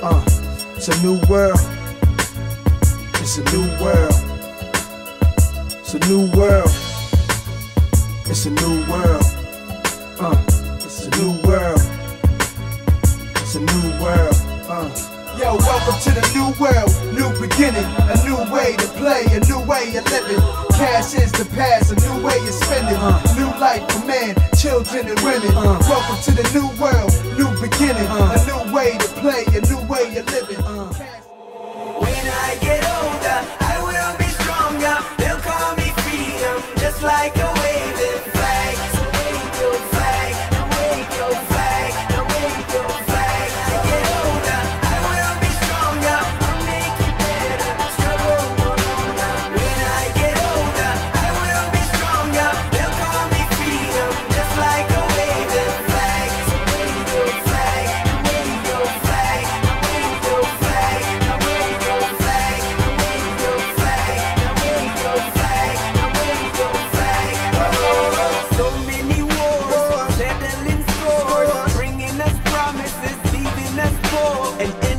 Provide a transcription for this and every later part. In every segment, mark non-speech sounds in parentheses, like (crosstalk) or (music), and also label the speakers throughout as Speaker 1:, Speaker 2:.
Speaker 1: It's a new world. It's a new world. It's a new world. It's a new world. Uh, it's a new world. It's a new world. Uh. Yo, welcome to the new world, new beginning, a new way to play, a new way of living. Cash is the past, a new way of spending, new life for man, children and women. Welcome to the new world, new beginning, a new way to play, a new way of living.
Speaker 2: When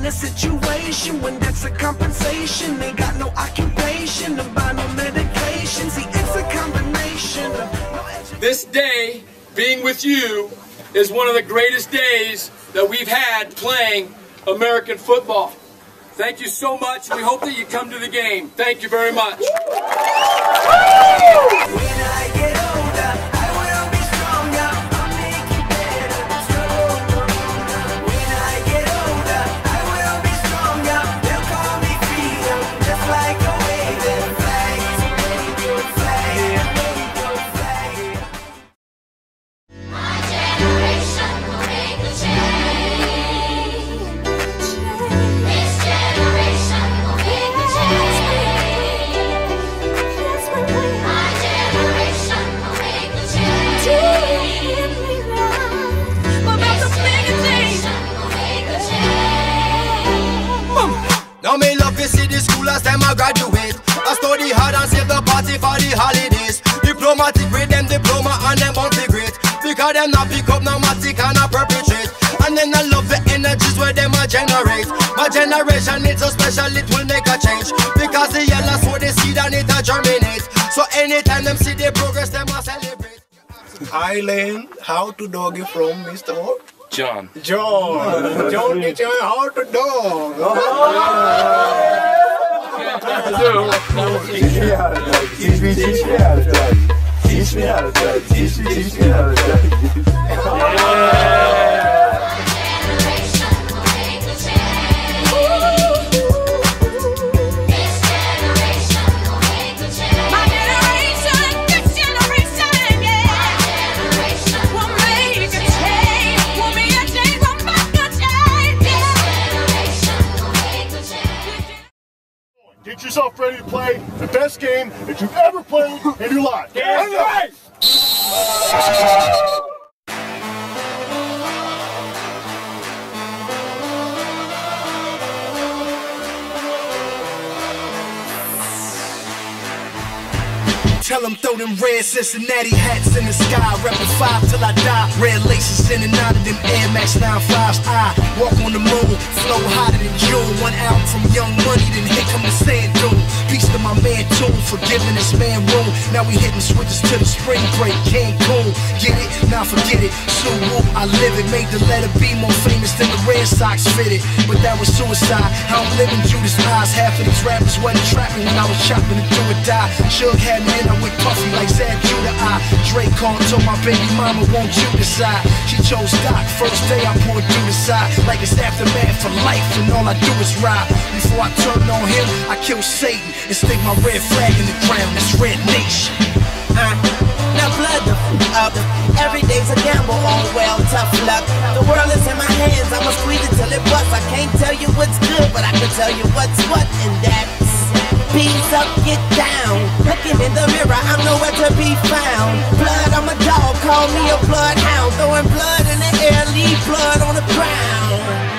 Speaker 2: a
Speaker 3: situation when that's a compensation, they got no occupation, to buy no medication. See, it's a combination no.
Speaker 4: This day, being with you, is one of the greatest days that we've had playing American football. Thank you so much. We hope that you come to the game. Thank you very much.
Speaker 5: See the school as them a graduate. I study hard and save the party for the holidays. Diplomatic with them diploma and them won't be great. Because them not pick up no matic and a perpetrate. And then I love the energies where them a generate. My generation it's so special it will make a change. Because the yellow sow the seed and it a germinate. So anytime them see the progress them a celebrate.
Speaker 6: I learned how to Dougie from Mr. What?
Speaker 4: John.
Speaker 6: John. (laughs) John teach me how to dog. (laughs)
Speaker 1: Teach me how to dog. Teach me, teach me how to dog. Teach me how to dog. Teach me, teach me how to dog.
Speaker 7: generation
Speaker 8: Get yourself ready to play the best game that you've ever played in your life. That's right. (laughs)
Speaker 3: Tell them throw them red Cincinnati hats in the sky. Reppin' five till I die. Red laces in and out of them Air Max 95s. I walk on the moon, flow hotter than June. One album from Young Money, then here come the sand dune. Tune for giving this man room. Now we hitting switches to the spring break. Cancun, get it? Now forget it. So I live it. Made the letter B more famous than the Red Sox fitted. But that was suicide. How I'm living Judas eyes. Half of these rappers wasn't trapping when I was chopping to do or die. Suge had me in, I went puffy like Zab Judah. I Drake called, told my baby mama, won't you decide? She chose Doc. First day I poured through the side. Like it's aftermath for life, and all I do is ride. Before I turn on him, I kill Satan and stick my red flag in the ground. It's Red Nation.
Speaker 2: Uh, now blood the up. Every day's a gamble. All well, tough luck. The world is in my hands. I'ma squeeze it till it busts. I can't tell you what's good, but I can tell you what's what, and that's Bees up, get down. Looking in the mirror, I'm nowhere to be found. Blood, I'm a dog. Call me a bloodhound. Throwing blood in the air, leave blood on the ground.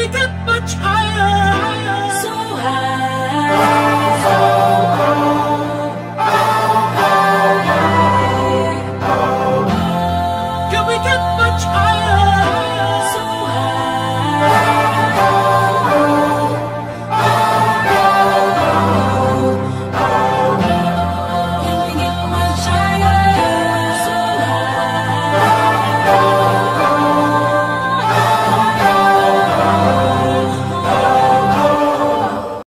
Speaker 9: we
Speaker 5: get
Speaker 10: much higher. So